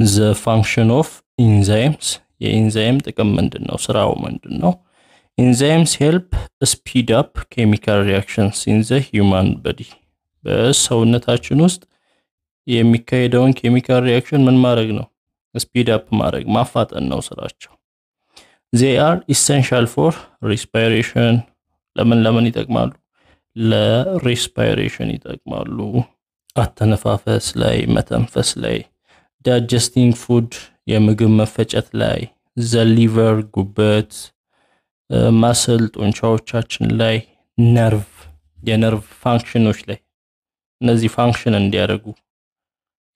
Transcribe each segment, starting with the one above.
The function of enzymes የኢንዛይም ጥቅም ምንድን ነው? ስራው ምንድን ነው? Enzymes help speed up chemical reactions in the human body በሰውነታችን ውስጥ የሚካሄደውን ኬሚካል ሪያክሽን ምን ማድረግ ነው? speed up ማድረግ ማፋጠን ነው ስራቸው። They are essential for respiration ለምን ለምን ይጠቅማሉ? ለ respiration ይጠቅማሉ። አተነፋፈስ ላይ፣ መተንፈስ ላይ፣ digesting food የምግብ መፈጨት ላይ፣ the liver ጉበት፣ muscle ጡንቻዎቻችን ላይ፣ ነርቭ የነርቭ function ኦች ላይ እነዚህ function እንዲያደርጉ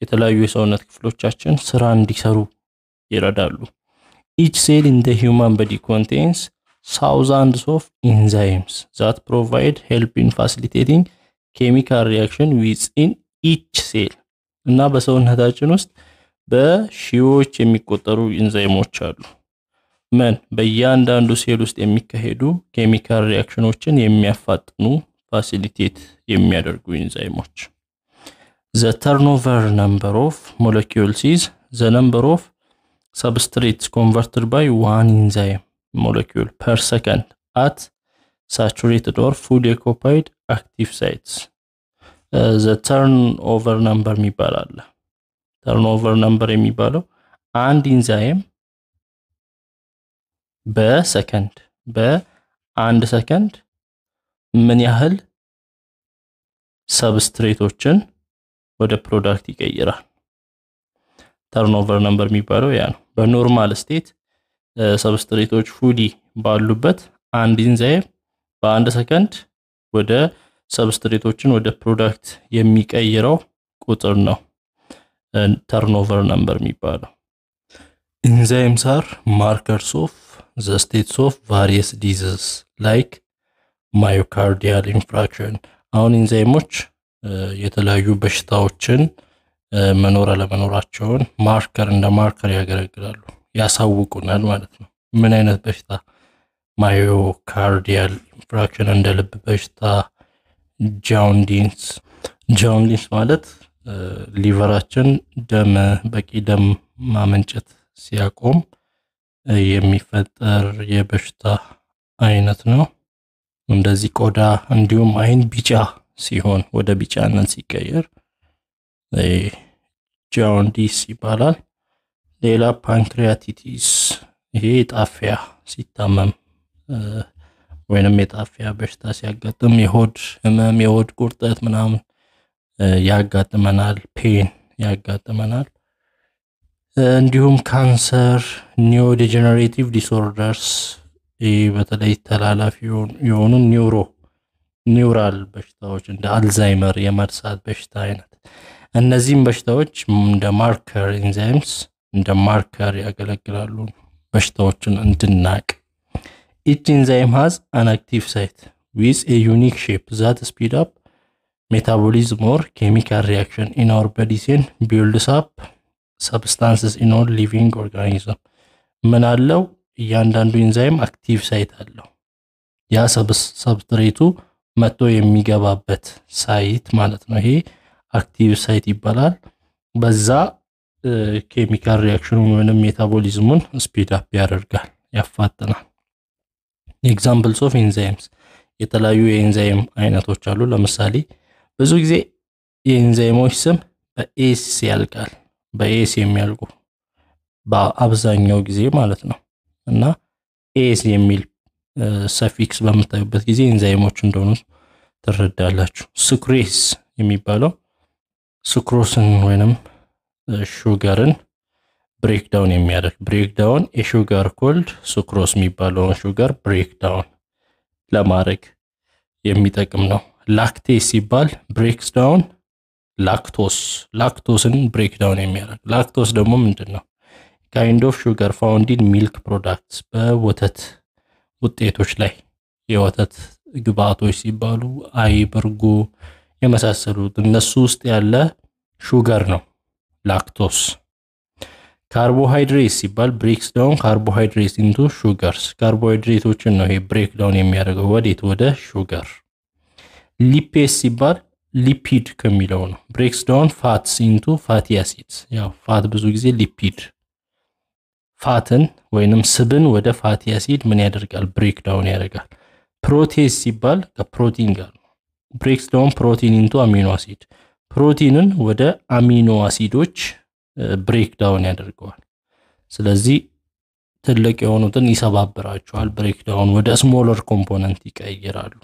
የተለያዩ የሰውነት ክፍሎቻችን ስራ እንዲሰሩ ይረዳሉ። Each cell in the human body contains thousands of enzymes that provide help in facilitating chemical reaction within each cell እና በሰውነታችን ውስጥ በሺዎች የሚቆጠሩ ኢንዛይሞች አሉ። ምን በእያንዳንዱ ሴል ውስጥ የሚካሄዱ chemical reaction ኦችን የሚያፋጥኑ facilitate የሚያደርጉ ኢንዛይሞች the turnover number of molecules is the number of substrates converted by one enzyme molecule per second at saturated or fully occupied active sites the turnover number የሚባል አለ። turnover number የሚባለው አንድ ኢንዛይም በሰከንድ በአንድ ሰከንድ ምን ያህል substrate ኦችን ወደ product ይቀይራል። turnover number የሚባለው ያ ነው። በ normal state substrate ኦች fully ባሉበት አንድ ኢንዛይም በአንድ ሰከንድ ወደ substrate ኦችን ወደ product የሚቀይረው ቁጥር ነው turnover number የሚባለው። Enzymes are markers of the states of various disease like myocardial infarction። አሁን ኢንዛይሞች የተለያዩ በሽታዎችን መኖር አለመኖራቸውን marker እንደ marker ያገለግላሉ፣ ያሳውቁናል ማለት ነው። ምን አይነት በሽታ myocardial infarction እንደ ልብ በሽታ፣ jaundice። Jaundice ማለት liver ኣችን ደም በቂ ደም ማመንጨት ሲያቆም የሚፈጠር የበሽታ አይነት ነው። እንደዚህ ቆዳ እንዲሁም አይን ቢጫ ሲሆን ወደ ቢጫነት ሲቀየር jaundice ይባላል። ሌላ pancreatitis፣ ይሄ ጣፊያ ሲታመም ወይንም የጣፊያ በሽታ ሲያጋጥም የሆድ ህመም፣ የሆድ ቁርጠት ምናምን ያጋጥመናል፣ pain ያጋጥመናል። እንዲሁም ካንሰር፣ neurodegenerative disorders ይህ በተለይ ተላላፊ የሆኑ neuro neural በሽታዎች እንደ Alzheimer የመርሳት በሽታ አይነት እነዚህም በሽታዎች እንደ marker enzymes እንደ marker ያገለግላሉ በሽታዎችን እንድናውቅ። Each enzyme has an active site with a unique shape that speed up metabolism or chemical in our bodies and builds up substances in all living organism ምን አለው? እያንዳንዱ ኢንዛይም active site አለው። ያ substrate ኡ መጥቶ የሚገባበት site ማለት ነው። ይሄ active site ይባላል። በዛ chemical reaction ኡን ወይም metabolism ኡን speed up ያደርጋል፣ ያፋጥናል። Examples of enzymes የተለያዩ የኢንዛይም አይነቶች አሉ። ለምሳሌ ብዙ ጊዜ የኢንዛይሞች ስም በ ase ያልቃል። በ ase የሚያልቁ በአብዛኛው ጊዜ ማለት ነው እና ase የሚል suffix በምታዩበት ጊዜ ኢንዛይሞች እንደሆኑ ትረዳላችሁ። sucrase የሚባለው sucrose ን ወይንም sugar ን breakdown የሚያደርግ breakdown የ sugar called sucrose የሚባለውን sugar breakdown ለማድረግ የሚጠቅም ነው። lactase ሲባል breaks down lactose lactose ን breakdown የሚያደርግ ላክቶስ ደግሞ ምንድን ነው? kind of sugar found in milk products በወተት ውጤቶች ላይ የወተት ግብአቶች ሲባሉ አይብ፣ እርጎ የመሳሰሉት እነሱ ውስጥ ያለ sugar ነው lactose። carbohydrase ሲባል breaks down carbohydrate into sugars ካርቦሃይድሬቶችን ነው ይሄ break down የሚያደርገው ወዴት? ወደ sugar። lipase ሲባል lipid ከሚለው ነው። Breaks down fats into fatty acids። ያው fat ብዙ ጊዜ lipid fat ን ወይንም ስብን ወደ fatty acid ምን ያደርጋል? break down ያደርጋል። protease ሲባል ከፕሮቲን ጋር ነው። Breaks down protein into amino acid ፕሮቲንን ወደ amino acid ኦች break down ያደርገዋል። ስለዚህ ትልቅ የሆኑትን ይሰባብራቸዋል። Break down ወደ smaller component ይቀይራሉ።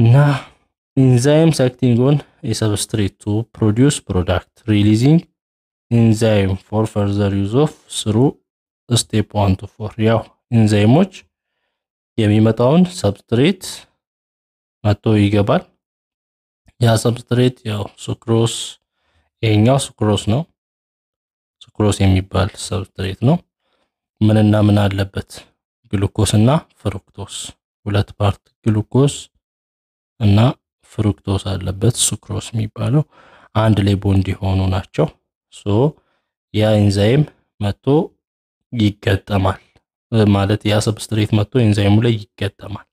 እና enzymes acting on the substrate to produce product releasing enzyme for further use of through step one to four። ያው ኢንዛይሞች የሚመጣውን substrate መጥቶ ይገባል። ያ substrate ያው sucrose ይሄኛው sucrose ነው። sucrose የሚባል substrate ነው። ምንና ምን አለበት? ግሉኮስ እና fructose ሁለት part glucose እና fructose አለበት። sucrose የሚባለው አንድ ላይ ቦንድ የሆኑ ናቸው። so ያ ኢንዛይም መጥቶ ይገጠማል ማለት ያ substrate መጥቶ ኢንዛይሙ ላይ ይገጠማል።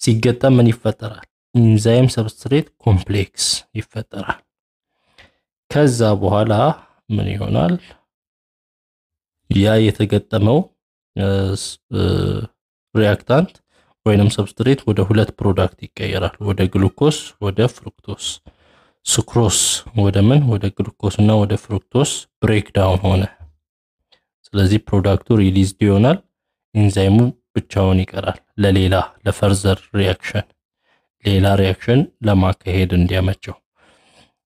ሲገጠም ምን ይፈጠራል? enzyme substrate complex ይፈጠራል። ከዛ በኋላ ምን ይሆናል? ያ የተገጠመው reactant ወይንም substrate ወደ ሁለት product ይቀየራል። ወደ ግሉኮስ፣ ወደ fructose። sucrose ወደ ምን? ወደ ግሉኮስ እና ወደ fructose break down ሆነ። ስለዚህ ፕሮዳክቱ released ይሆናል። ኢንዛይሙ ብቻውን ይቀራል ለሌላ ለ further reaction ሌላ reaction ለማካሄድ እንዲያመቸው።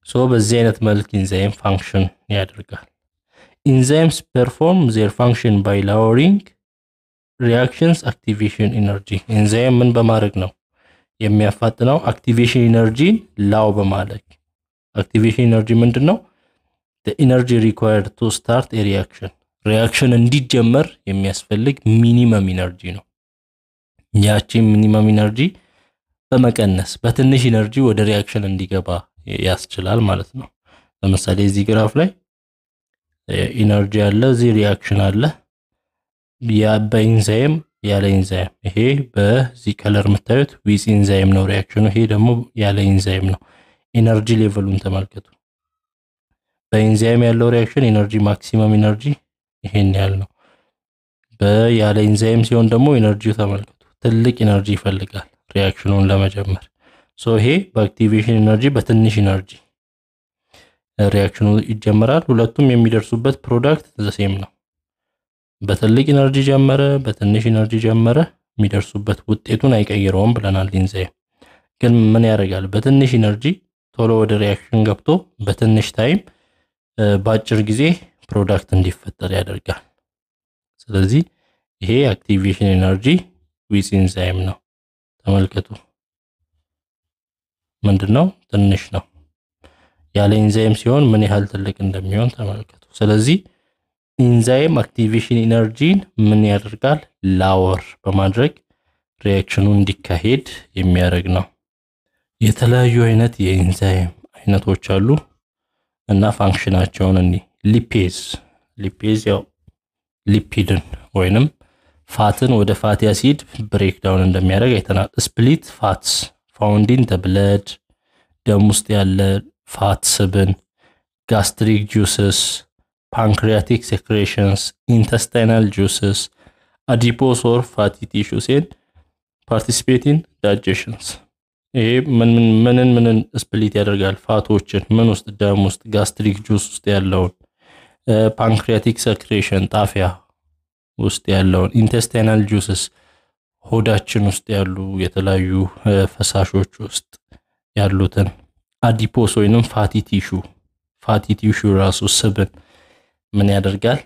so በዚህ አይነት መልክ ኢንዛይም function ያደርጋል። enzymes perform their function by lowering reactions activation energy። ኢንዛይም ምን በማድረግ ነው የሚያፋጥነው? activation energy ን low በማድረግ activation energy ምንድን ነው? energy required to start reaction reaction እንዲጀመር የሚያስፈልግ minimum energy ነው። ያቺ minimum energy በመቀነስ በትንሽ energy ወደ reaction እንዲገባ ያስችላል ማለት ነው። ለምሳሌ እዚህ ግራፍ ላይ energy አለ፣ እዚህ reaction አለ። በኢንዛይም ያለ ኢንዛይም፣ ይሄ በዚህ color የምታዩት with enzyme ነው ሪያክሽኑ፣ ይሄ ደግሞ ያለ ኢንዛይም ነው። energy ሌቨሉን ተመልከቱ። በኢንዛይም ያለው reaction energy maximum energy ይሄን ያህል ነው። በያለ ኢንዛይም ሲሆን ደግሞ ኢነርጂው ተመልከቱ፣ ትልቅ energy ይፈልጋል ሪያክሽኑን ለመጀመር። so ይሄ በ activation energy በትንሽ energy ሪያክሽኑ ይጀመራል። ሁለቱም የሚደርሱበት product the same ነው። በትልቅ energy ጀመረ፣ በትንሽ energy ጀመረ፣ የሚደርሱበት ውጤቱን አይቀይረውም ብለናል። ኢንዛይም ግን ምን ያደርጋል? በትንሽ energy ቶሎ ወደ reaction ገብቶ በትንሽ time በአጭር ጊዜ product እንዲፈጠር ያደርጋል። ስለዚህ ይሄ activation energy with enzyme ነው። ተመልከቱ፣ ምንድነው ትንሽ ነው። ያለ ኢንዛይም ሲሆን ምን ያህል ትልቅ እንደሚሆን ተመልከቱ። ስለዚህ ኢንዛይም activation energy ን ምን ያደርጋል? lower በማድረግ ሪያክሽኑ እንዲካሄድ የሚያደርግ ነው። የተለያዩ አይነት የኢንዛይም አይነቶች አሉ እና ፋንክሽናቸውን እኒ lipase lipase ያው lipid ን ወይንም fat ን ወደ fatty acid break down እንደሚያደርግ አይተናል። split fats found in the blood ደም ውስጥ ያለ fat ስብን፣ gastric juices፣ pancreatic secretions፣ intestinal juices፣ or fatty tissues ን participate in digestions። ይሄ ምንን ምንን split ያደርጋል? ፋቶችን ምን ውስጥ ደም ውስጥ gastric juice ውስጥ ያለውን pancreatic secretion ጣፊያ ውስጥ ያለውን intestinal juices ሆዳችን ውስጥ ያሉ የተለያዩ ፈሳሾች ውስጥ ያሉትን adipose ወይንም fatty tissue fatty tissue ራሱ ስብን ምን ያደርጋል?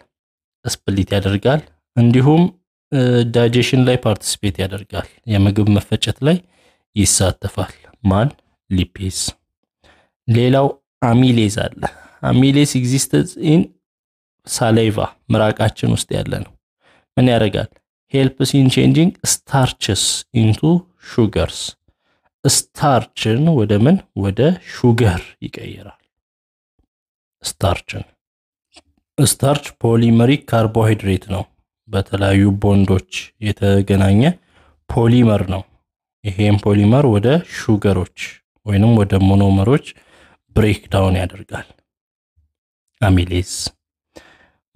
split ያደርጋል። እንዲሁም digestion ላይ participate ያደርጋል። የምግብ መፈጨት ላይ ይሳተፋል። ማን? lipase። ሌላው amylase አለ። amylase exists in saliva ምራቃችን ውስጥ ያለ ነው። ምን ያደርጋል? helps in changing starches into sugars starch ን ወደ ምን ወደ sugar ይቀይራል። starch ን starch polymeric carbohydrate ነው። በተለያዩ ቦንዶች የተገናኘ polymer ነው። ይሄም polymer ወደ ሹገሮች ወይንም ወደ ሞኖመሮች break down ያደርጋል። amylase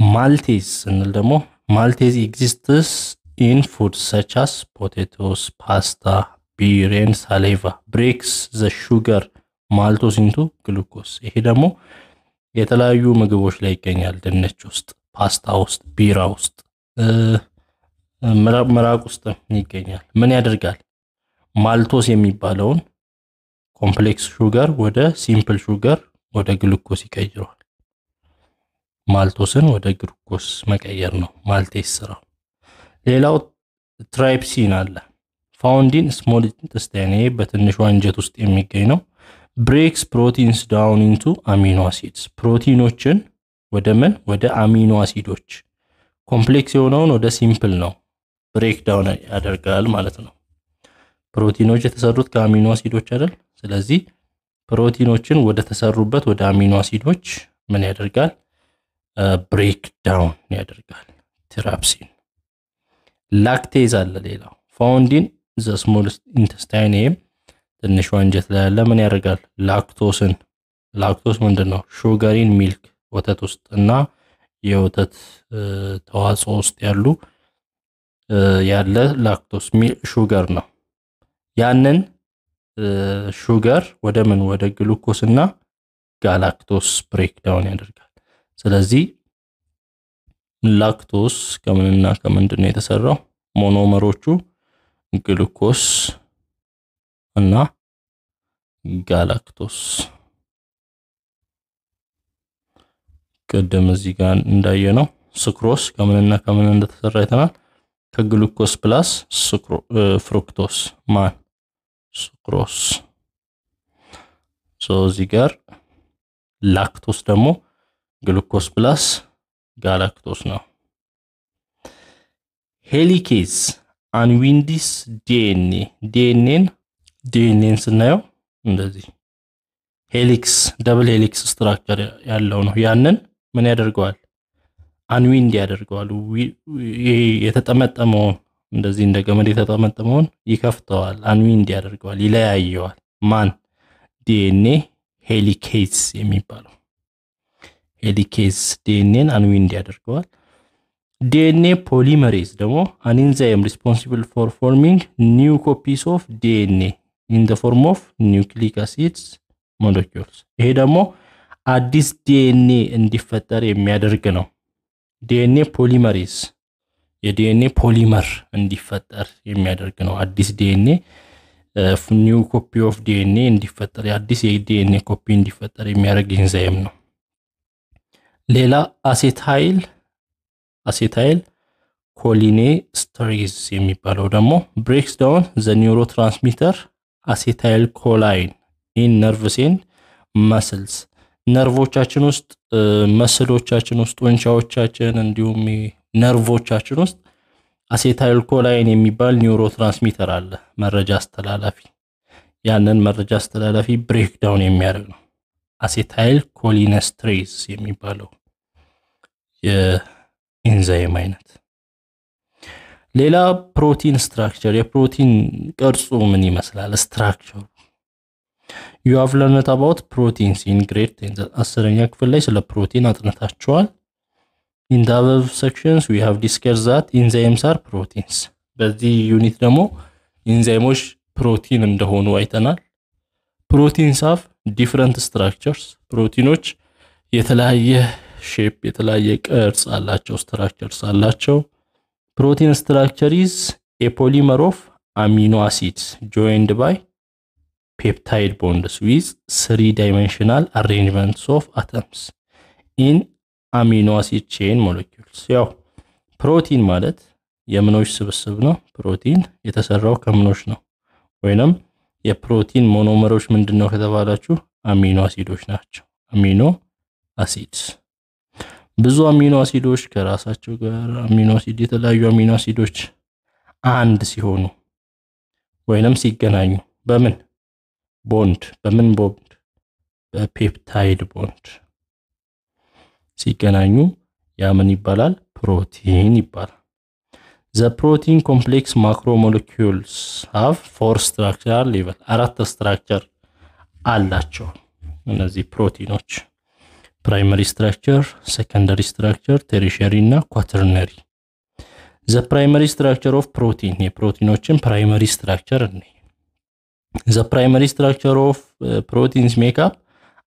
maltase ስንል ደግሞ maltase exists in food such as potatoes pasta beer and saliva breaks the sugar maltose into glucose። ይሄ ደግሞ የተለያዩ ምግቦች ላይ ይገኛል። ድንች ውስጥ፣ ፓስታ ውስጥ፣ ቢራ ውስጥ፣ ምራቅ ውስጥ ይገኛል። ምን ያደርጋል? maltose የሚባለውን complex sugar ወደ simple sugar ወደ ግሉኮስ ይቀይረዋል። maltose ን ወደ ግሉኮስ መቀየር ነው maltase ስራው። ሌላው trypsin አለ። found in small intestine በትንሹ አንጀት ውስጥ የሚገኝ ነው። breaks proteins down into amino acids ፕሮቲኖችን ወደ ምን ወደ አሚኖ አሲዶች complex የሆነውን ወደ simple ነው break down ያደርጋል ማለት ነው። ፕሮቲኖች የተሰሩት ከአሚኖ አሲዶች አይደል? ስለዚህ ፕሮቲኖችን ወደ ተሰሩበት ወደ አሚኖ አሲዶች ምን ያደርጋል? break down ያደርጋል። trypsin lactase አለ። ሌላው found in the small intestine ይሄም ትንሹ አንጀት ላይ ያለ ምን ያደርጋል? lactose ን lactose ምንድን ነው? sugar in milk ወተት ውስጥ እና የወተት ተዋጽኦ ውስጥ ያሉ ያለ lactose sugar ነው። ያንን sugar ወደ ምን ወደ ግሉኮስ እና galactose break down ያደርጋል። ስለዚህ ላክቶስ ከምንና ከምንድን ነው የተሰራው? monomer ኦቹ glucose እና galactose ቅድም እዚህ ጋር እንዳየነው። sucrose ከምንና ከምን እንደተሰራ አይተናል። ከ glucose plus fructose ማን sucrose። እዚህ ጋር ላክቶስ ደግሞ glucose plus galactose ነው። helicase unwinds DNA DNA ን DNA ን ስናየው እንደዚህ helix double helix structure ያለው ነው። ያንን ምን ያደርገዋል? unwind ያደርገዋል። የተጠመጠመውን እንደዚህ እንደ ገመድ የተጠመጠመውን ይከፍተዋል፣ unwind ያደርገዋል፣ ይለያየዋል። ማን DNA helicase የሚባለው helicase DNA ን unwind ያደርገዋል። DNA polymerase ደግሞ አን responsible for forming new copies of DNA in the form of nucleic acids molecules። ይሄ ደግሞ አዲስ ዲኤንኤ እንዲፈጠር የሚያደርግ ነው። DNA polymerase የ DNA polymer እንዲፈጠር የሚያደርግ ነው። አዲስ DNA new copy of DNA እንዲፈጠር የአዲስ የ DNA copy እንዲፈጠር የሚያደርግ ኢንዛይም ነው። ሌላ acetyl acetylcholinesterase የሚባለው ደግሞ breaks down the neurotransmitter acetylcholine nerves and muscles ነርቮቻችን ውስጥ muscle ኦቻችን ውስጥ ጡንቻዎቻችን እንዲሁም ነርቮቻችን ውስጥ acetylcholine የሚባል neurotransmitter አለ፣ መረጃ አስተላላፊ። ያንን መረጃ አስተላላፊ break down የሚያደርግ ነው acetylcholinesterase የሚባለው የኢንዛይም አይነት። ሌላ protein structure፣ የፕሮቲን ቅርጹ ምን ይመስላል? structure ኡ you have learned about proteins in grade አስረኛ ክፍል ላይ ስለ ፕሮቲን አጥንታችኋል። in the above sections we have discussed that enzymes are proteins። በዚህ unit ደግሞ ኢንዛይሞች ፕሮቲን እንደሆኑ አይተናል። proteins have different structures። ፕሮቲኖች የተለያየ shape የተለያየ ቅርጽ አላቸው፣ structures አላቸው። protein structure is a polymer of amino acids joined by peptide bonds with three dimensional arrangements of atoms in amino acid chain molecules። ያው ፕሮቲን ማለት የምኖች ስብስብ ነው። ፕሮቲን የተሰራው ከምኖች ነው። ወይንም የፕሮቲን monomer ኦች ምንድን ነው ከተባላችሁ amino acid ኦች ናቸው። amino acids ብዙ amino acid ኦች ከራሳቸው ጋር amino acid የተለያዩ amino acid ኦች አንድ ሲሆኑ ወይንም ሲገናኙ በምን ቦንድ በምን bond በ peptide bond ሲገናኙ ያ ምን ይባላል? ፕሮቲን ይባላል። the protein complex macromolecules have four structural level አራት structure አላቸው። እነዚህ ፕሮቲኖች primary structure፣ secondary structure፣ tertiary እና quaternary። the primary structure of protein የፕሮቲኖችን primary structure እኔ the primary structure of proteins make up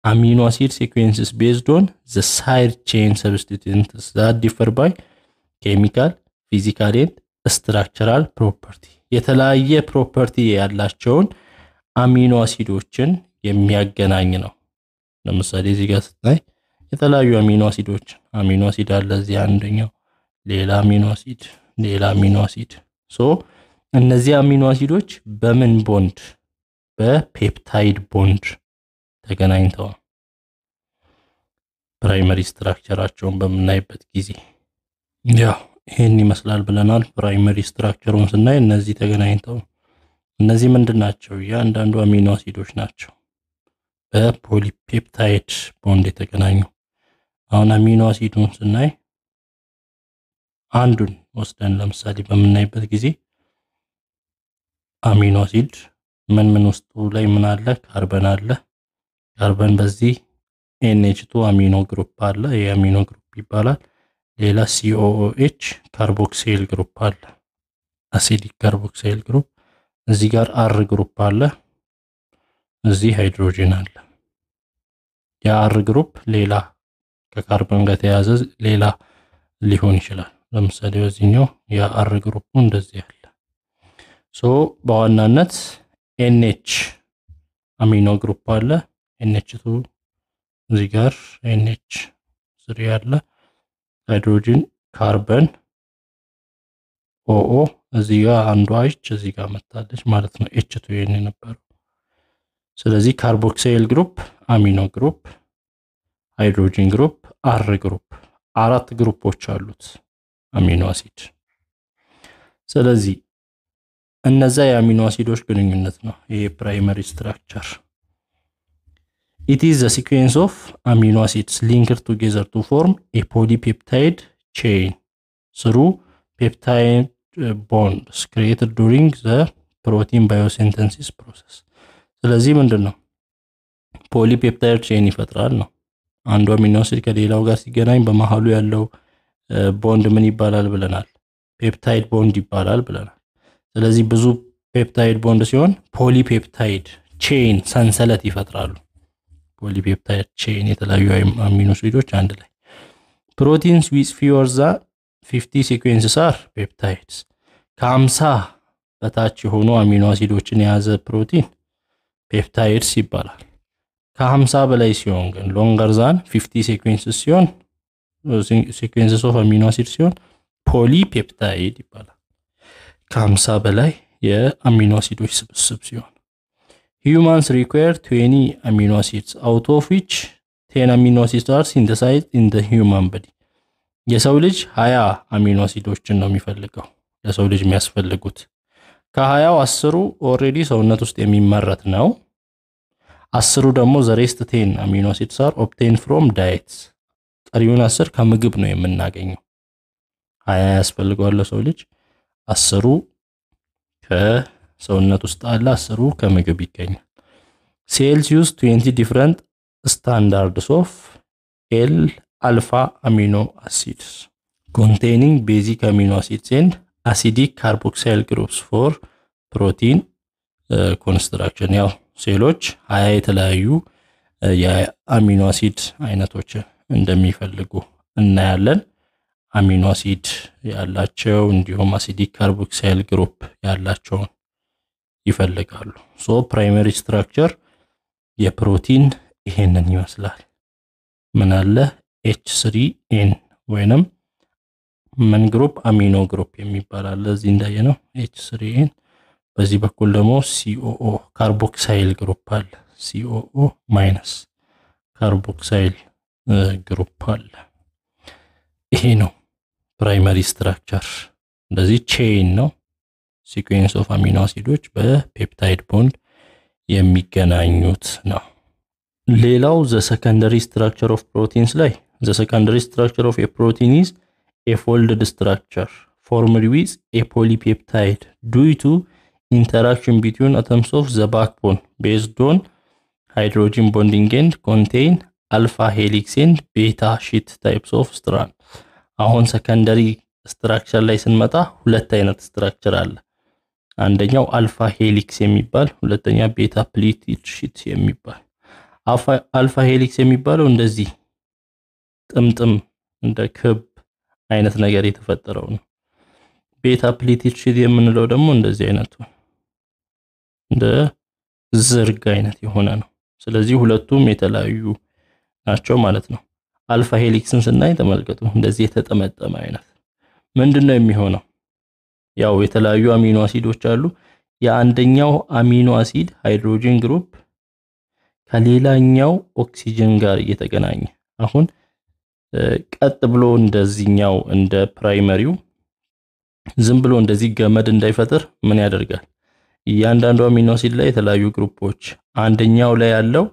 amino acid sequences based on the side chain substituents that differ by chemical physical and structural property የተለያየ property ያላቸውን amino acid ኦችን የሚያገናኝ ነው። ለምሳሌ እዚህ ጋር ስታይ የተለያዩ amino acid ኦች amino acid አለ እዚህ አንደኛው፣ ሌላ amino acid፣ ሌላ amino acid። so እነዚህ amino acid ኦች በምን bond? በ peptide bond ተገናኝተው primary structure ኣቸውን በምናይበት ጊዜ ያው ይህን ይመስላል ብለናል። primary structure ኡን ስናይ እነዚህ ተገናኝተው እነዚህ ምንድን ናቸው? እያንዳንዱ amino acid ኦች ናቸው በ polypeptide bond የተገናኙ። አሁን amino acid ኡን ስናይ አንዱን ወስደን ለምሳሌ በምናይበት ጊዜ amino acid ምን ምን ውስጡ ላይ ምን አለ? ካርበን አለ። ካርበን በዚህ NH2 amino group አለ። ይህ amino group ይባላል። ሌላ COOH carboxyl group አለ፣ acidic carboxyl group። እዚህ ጋር R group አለ፣ እዚህ ሃይድሮጂን አለ። የ R group ሌላ ከካርበን ጋር ተያያዘ ሌላ ሊሆን ይችላል። ለምሳሌ በዚህኛው የ R group እንደዚህ አለ። so በዋናነት NH amino group አለ። NH two እዚህ ጋር NH three አለ ሃይድሮጂን carbon OO እዚህ ጋር አንዷ H እዚህ ጋር መታለች ማለት ነው። H two የኔ የነበረው። ስለዚህ carboxyl group፣ amino group፣ hydrogen group፣ R group አራት ግሩፖች አሉት አሚኖ አሲድ። ስለዚህ እነዛ የአሚኖ አሲዶች ግንኙነት ነው ይሄ primary structure። It is sequence of amino acids linked together to form a polypeptide chain through peptide bonds created during the protein biosynthesis process። ስለዚህ ምንድን ነው polypeptide chain ይፈጥራል ነው። አንዱ አሚኖ አሲድ ከሌላው ጋር ሲገናኝ በመሀሉ ያለው ቦንድ ምን ይባላል ብለናል? peptide bond ይባላል ብለናል። ስለዚህ ብዙ peptide bond ሲሆን polypeptide chain ሰንሰለት ይፈጥራሉ። polypeptide chain የተለያዩ አሚኖ አሲዶች አንድ ላይ proteins with fewer fifty sequences are peptides ከአምሳ በታች የሆኑ አሚኖ አሲዶችን የያዘ ፕሮቲን peptides ይባላል። ከሀምሳ በላይ ሲሆን ግን longer than fifty sequences ሲሆን sequences of amino acid ሲሆን polypeptide ይባላል። ከሀምሳ በላይ የአሚኖ አሲዶች ስብስብ ሲሆን humans require twenty amino acids out of which ten amino acids are synthesized in the human body የሰው ልጅ ሀያ አሚኖ አሲዶችን ነው የሚፈልገው ለሰው ልጅ የሚያስፈልጉት ከሀያው አስሩ already ሰውነት ውስጥ የሚመረት ነው። አስሩ ደግሞ the rest ten amino acids are obtained from diets ቀሪውን አስር ከምግብ ነው የምናገኘው። ሀያ ያስፈልገዋል ለሰው ልጅ አስሩ ከሰውነት ውስጥ አለ፣ አስሩ ከምግብ ይገኛል። Cells use twenty different standards of L alpha amino acids containing basic amino acids and acidic carboxyl groups for protein construction። ያው ሴሎች ሀያ የተለያዩ የአሚኖ አሲድ አይነቶች እንደሚፈልጉ እናያለን። አሚኖ አሲድ ያላቸው እንዲሁም acidic carboxyl group ያላቸውን ይፈልጋሉ። So primary structure የፕሮቲን ይሄንን ይመስላል። ምን አለ H three N ወይንም ምን group amino group የሚባል አለ። እዚህ እንዳየነው H three N፣ በዚህ በኩል ደግሞ COO carboxyl group አለ። COO minus carboxyl group አለ። ይሄ ነው primary structure። እንደዚህ chain ነው sequence of አሚኖ አሲዶች በ peptide bond የሚገናኙት ነው። ሌላው the secondary structure of proteins ላይ the secondary structure of የፕሮቲን is a folded structure formed with a polypeptide due to interaction between atoms of the backbone based on hydrogen bonding and contain alpha helix and beta sheet types of strand። አሁን secondary structure ላይ ስንመጣ ሁለት አይነት structure አለ። አንደኛው alpha helix የሚባል ሁለተኛ beta pleated sheet የሚባል። alpha helix የሚባለው እንደዚህ ጥምጥም እንደ ክብ አይነት ነገር የተፈጠረው ነው። Beta pleated sheet የምንለው ደግሞ እንደዚህ አይነቱ እንደ ዝርግ አይነት የሆነ ነው። ስለዚህ ሁለቱም የተለያዩ ናቸው ማለት ነው። Alpha helix ን ስናይ ተመልከቱ፣ እንደዚህ የተጠመጠመ አይነት ምንድን ነው የሚሆነው? ያው የተለያዩ አሚኖ አሲዶች አሉ። የአንደኛው አሚኖ አሲድ hydrogen group ከሌላኛው ኦክሲጅን ጋር እየተገናኘ አሁን ቀጥ ብሎ እንደዚህኛው እንደ primary ው ዝም ብሎ እንደዚህ ገመድ እንዳይፈጥር ምን ያደርጋል? እያንዳንዱ አሚኖ አሲድ ላይ የተለያዩ ግሩፖች አንደኛው ላይ ያለው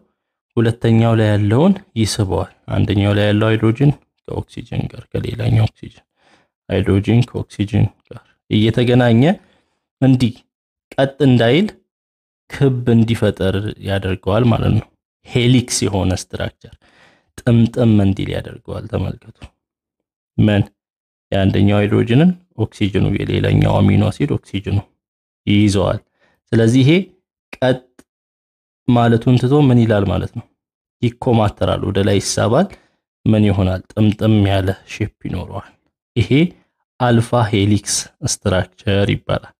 ሁለተኛው ላይ ያለውን ይስበዋል። አንደኛው ላይ ያለው ሃይድሮጂን ከኦክሲጅን ጋር ከሌላኛው ኦክሲጅን ሃይድሮጂን ከኦክሲጅን ጋር እየተገናኘ እንዲህ ቀጥ እንዳይል ክብ እንዲፈጠር ያደርገዋል ማለት ነው። Helix የሆነ structure ጥምጥም እንዲል ያደርገዋል። ተመልከቱ። ምን የአንደኛው ሃይድሮጂንን ኦክሲጅኑ የሌላኛው አሚኖ አሲድ ኦክሲጅኑ ይይዘዋል። ስለዚህ ይሄ ቀጥ ማለቱን ትቶ ምን ይላል ማለት ነው? ይኮማተራል፣ ወደ ላይ ይሳባል። ምን ይሆናል? ጥምጥም ያለ shape ይኖረዋል። ይሄ alpha helix structure ይባላል።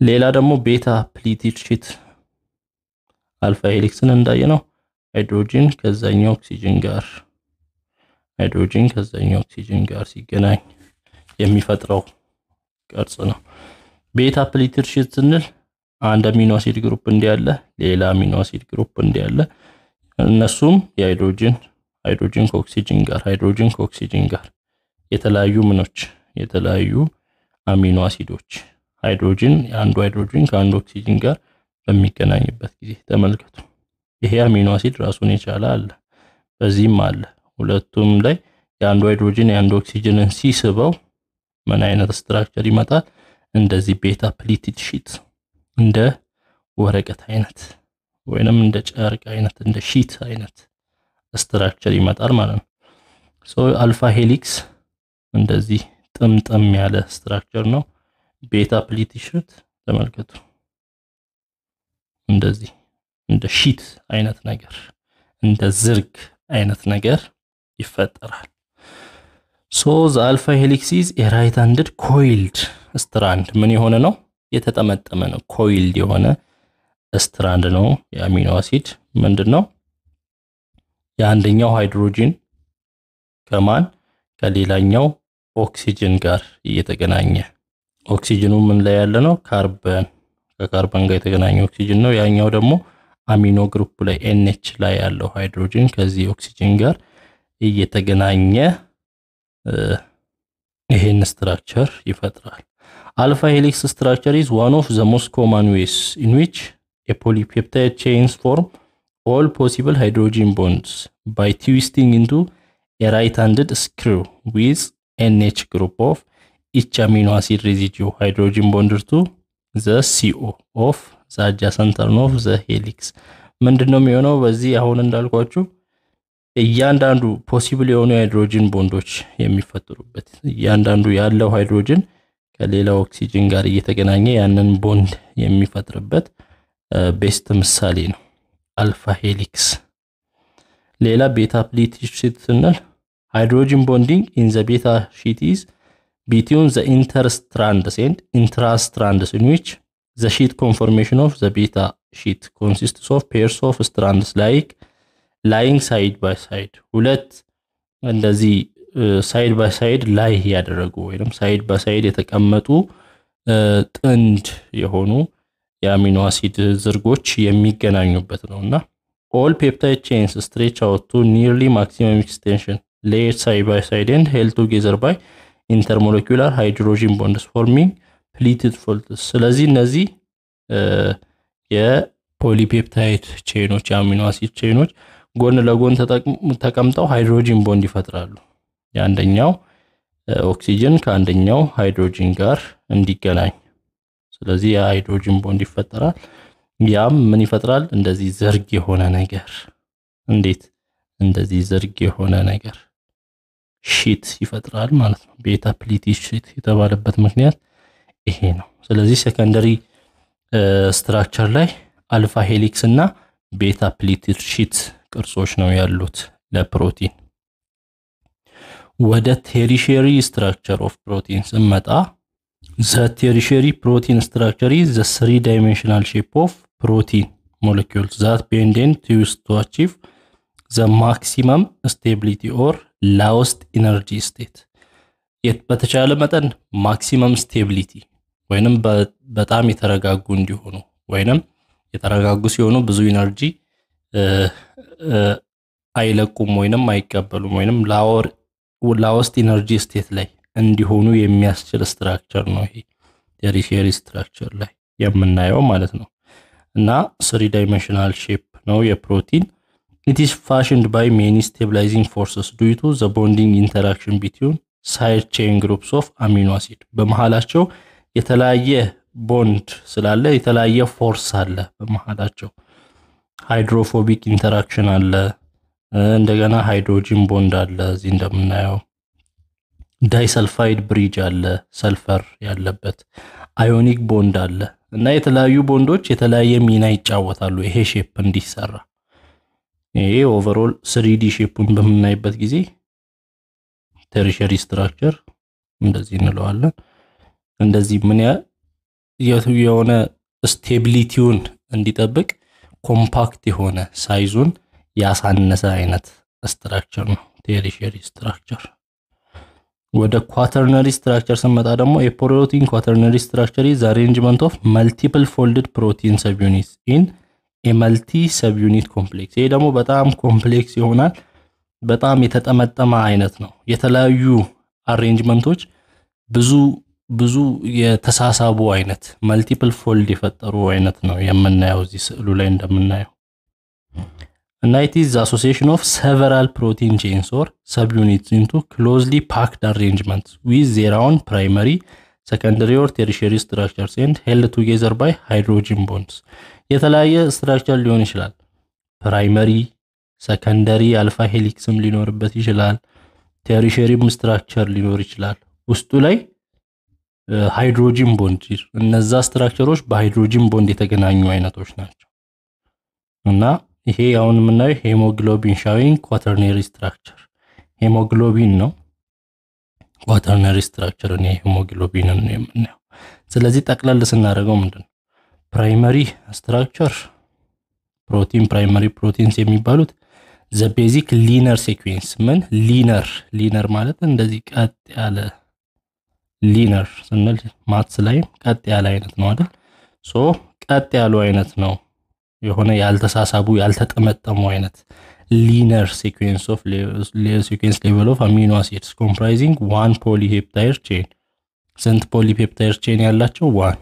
ሌላ ደግሞ beta pleated sheet alpha helix ን እንዳየነው ሃይድሮጂን ከዛኛው ኦክሲጅን ጋር ሃይድሮጂን ከዛኛው ኦክሲጅን ጋር ሲገናኝ የሚፈጥረው ቅርጽ ነው። Beta pleated sheet ስንል አንድ amino acid group እንዲያለ ሌላ amino acid group እንዲያለ እነሱም የሃይድሮጂን ሃይድሮጂን ከኦክሲጅን ጋር ሃይድሮጂን ከኦክሲጅን ጋር የተለያዩ ምኖች የተለያዩ አሚኖ አሲዶች ሃይድሮጂን የአንዱ ሃይድሮጂን ከአንዱ ኦክሲጅን ጋር በሚገናኝበት ጊዜ ተመልከቱ። ይሄ አሚኖ አሲድ ራሱን የቻለ አለ፣ በዚህም አለ። ሁለቱም ላይ የአንዱ ሃይድሮጂን የአንዱ ኦክሲጅንን ሲስበው ምን አይነት structure ይመጣል? እንደዚህ beta pleated sheet እንደ ወረቀት አይነት ወይንም እንደ ጨርቅ አይነት እንደ sheet አይነት structure ይመጣል ማለት ነው። so alpha helix እንደዚህ ጥምጥም ያለ structure ነው። beta pleated sheet ተመልከቱ፣ እንደዚህ እንደ sheet አይነት ነገር እንደ ዝርግ አይነት ነገር ይፈጠራል። so the alpha helix is a right handed coiled strand ምን የሆነ ነው? የተጠመጠመ ነው። coiled የሆነ strand ነው። የአሚኖ አሲድ ምንድን ነው? የአንደኛው ሃይድሮጂን ከማን ከሌላኛው ኦክሲጅን ጋር እየተገናኘ ኦክሲጅኑ ምን ላይ ያለ ነው? ካርበን ከካርበን ጋር የተገናኘ ኦክሲጅን ነው። ያኛው ደግሞ amino group ላይ NH ላይ ያለው ሃይድሮጂን ከዚህ ኦክሲጅን ጋር እየተገናኘ ይሄን structure ይፈጥራል። alpha helix structure is one of the most common ways in which a polypeptide chains form all possible hydrogen bonds by twisting into a right handed screw with NH group of each amino acid residue hydrogen bonded to the CO of the adjacent turn of the helix ምንድን ነው የሚሆነው? በዚህ አሁን እንዳልኳችሁ እያንዳንዱ possible የሆኑ የሃይድሮጂን ቦንዶች የሚፈጠሩበት እያንዳንዱ ያለው ሃይድሮጂን ከሌላው ኦክሲጅን ጋር እየተገናኘ ያንን ቦንድ የሚፈጥርበት best ምሳሌ ነው alpha helix። ሌላ beta pleated sheet ስንል hydrogen bonding in the beta sheet is between the interstrands and intrastrands in which the sheet conformation of the beta sheet consists of pairs of strands like lying side by side ሁለት እንደዚህ side by side ላይ ያደረጉ ወይም side by side የተቀመጡ ጥንድ የሆኑ የአሚኖ አሲድ ዝርጎች የሚገናኙበት ነው እና all peptide chains stretch out to nearly maximum extension layer side by side and held together by intermolecular hydrogen bonds forming pleated folds። ስለዚህ እነዚህ የ polypeptide chain ኦች የአሚኖ አሲድ chain ኦች ጎን ለጎን ተቀምጠው ሃይድሮጂን ቦንድ ይፈጥራሉ። የአንደኛው ኦክሲጅን ከአንደኛው ሃይድሮጂን ጋር እንዲገናኝ፣ ስለዚህ የሃይድሮጂን ቦንድ ይፈጠራል። ያም ምን ይፈጥራል? እንደዚህ ዘርግ የሆነ ነገር እንዴት እንደዚህ ዘርግ የሆነ ነገር sheet ይፈጥራል ማለት ነው። beta pleated sheet የተባለበት ምክንያት ይሄ ነው። ስለዚህ secondary structure ላይ alpha helix እና beta pleated sheet ቅርጾች ነው ያሉት ለፕሮቲን። ወደ tertiary structure of protein ስንመጣ the tertiary protein structure the three dimensional shape of protein molecules that bend and use to achieve the maximum stability or lowest energy state። በተቻለ መጠን maximum stability ወይንም በጣም የተረጋጉ እንዲሆኑ ወይንም የተረጋጉ ሲሆኑ ብዙ energy አይለቁም ወይንም አይቀበሉም ወይንም lowest energy state ላይ እንዲሆኑ የሚያስችል structure ነው ይሄ tertiary structure ላይ የምናየው ማለት ነው። እና three dimensional shape ነው የፕሮቲን it is fashioned by many stabilizing forces due to the bonding interaction between side chain groups of amino acid በመሃላቸው የተለያየ ቦንድ ስላለ የተለያየ force አለ በመሃላቸው። hydrophobic interaction አለ፣ እንደገና ሃይድሮጂን ቦንድ አለ እዚህ እንደምናየው disulfide bridge አለ፣ ሰልፈር ያለበት ionic bond አለ እና የተለያዩ ቦንዶች የተለያየ ሚና ይጫወታሉ ይሄ shape እንዲሰራ። ይሄ overall 3D shape ኡን በምናይበት ጊዜ tertiary structure እንደዚህ እንለዋለን። እንደዚህ ምን የሆነ stability ውን እንዲጠብቅ compact የሆነ size ኡን ያሳነሰ አይነት structure ነው tertiary structure። ወደ quaternary structure ስንመጣ ደግሞ የፕሮቲን quaternary structure is arrangement of multiple folded protein subunit in የ multi subunit complex። ይሄ ደግሞ በጣም complex ይሆናል። በጣም የተጠመጠመ አይነት ነው። የተለያዩ arrangement ኦች ብዙ ብዙ የተሳሳቡ አይነት multiple fold የፈጠሩ አይነት ነው የምናየው እዚህ ስዕሉ ላይ እንደምናየው እና it is association of several protein chains or subunits into closely packed arrangement with their own primary secondary or tertiary structures and held together by hydrogen bonds። የተለያየ structure ሊሆን ይችላል። primary፣ secondary፣ alpha helix ም ሊኖርበት ይችላል። tertiary ም structure ሊኖር ይችላል። ውስጡ ላይ hydrogen bond እነዛ structure ኦች በ hydrogen bond የተገናኙ አይነቶች ናቸው እና ይሄ አሁን የምናየው hemoglobin showing quaternary structure hemoglobin ነው። quaternary structure ን የ hemoglobin ን ነው የምናየው። ስለዚህ ጠቅለል ስናደርገው ምንድን ነው primary structure protein primary proteins የሚባሉት the basic linear sequence ምን linear linear ማለት እንደዚህ ቀጥ ያለ linear ስንል maths ላይም ቀጥ ያለ አይነት ነው አይደል? so ቀጥ ያሉ አይነት ነው የሆነ ያልተሳሳቡ ያልተጠመጠሙ አይነት linear sequence of sequence level of amino acids comprising one polypeptide chain። ስንት polypeptide chain ያላቸው? one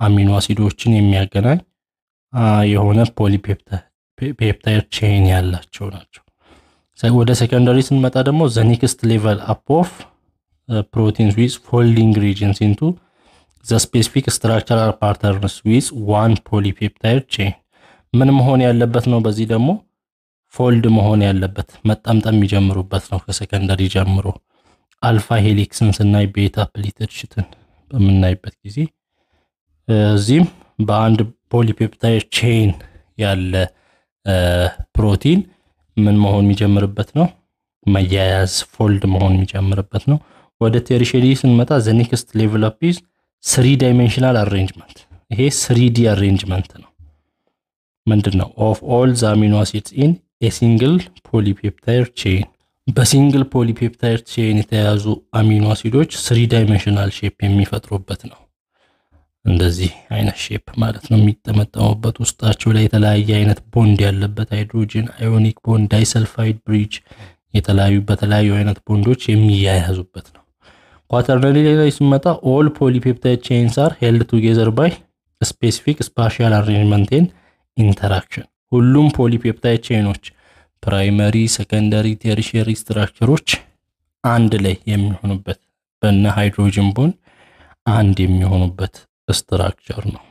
amino acid ኦችን የሚያገናኝ የሆነ polypeptide chain ያላቸው ናቸው። ወደ secondary ስንመጣ ደግሞ the next level up of proteins with folding regions into the specific structural patterns with one polypeptide chain ምን መሆን ያለበት ነው? በዚህ ደግሞ fold መሆን ያለበት መጠምጠም የሚጀምሩበት ነው። ከ secondary ጀምሮ alpha helix ን ስናይ beta pleated sheet ን በምናይበት ጊዜ እዚህም በአንድ polypeptide chain ያለ ፕሮቲን ምን መሆን የሚጀምርበት ነው? መያያዝ fold መሆን የሚጀምርበት ነው። ወደ tertiary ስንመጣ the next up is three dimensional arrangement። ይሄ 3D arrangement ነው። ምንድን ነው? of all amino acids in a single polypeptide chain። በ single polypeptide chain የተያዙ amino acid ኦች three dimensional shape የሚፈጥሩበት ነው። እንደዚህ አይነት shape ማለት ነው የሚጠመጠሙበት። ውስጣቸው ላይ የተለያየ አይነት ቦንድ ያለበት hydrogen ionic bond፣ disulfide bridge የተለያዩ በተለያዩ አይነት ቦንዶች የሚያያዙበት ነው። quaternary ላይ ሲመጣ all polypeptide chains are held together by specific spatial arrangement and interaction። ሁሉም polypeptide chain ኦች primary፣ secondary፣ tertiary structure ኦች አንድ ላይ የሚሆኑበት በነ hydrogen bond አንድ የሚሆኑበት structure ነው።